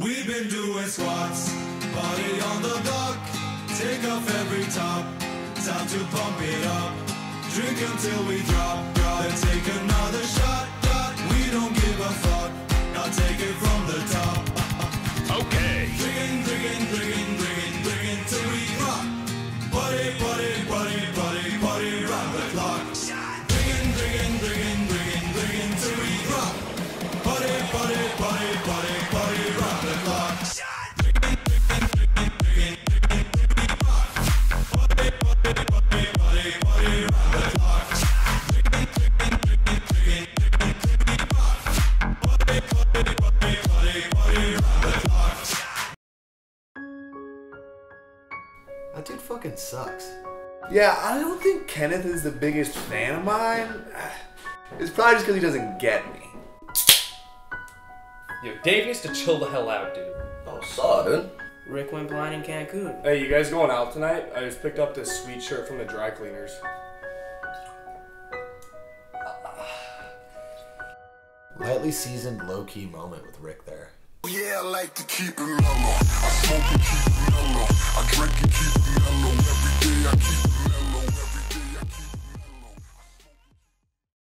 We've been doing squats, party on the block. Take off every top, time to pump it up. Drink until we drop. Then take another That dude fucking sucks. Yeah, I don't think Kenneth is the biggest fan of mine. It's probably just because he doesn't get me. Yo, Dave needs to chill the hell out, dude. Oh, saw dude. Rick went blind in Cancun. Hey, you guys going out tonight? I just picked up this sweet shirt from the dry cleaners. Lightly seasoned, low key moment with Rick there. Yeah, I like to keep it mellow. I smoke and keep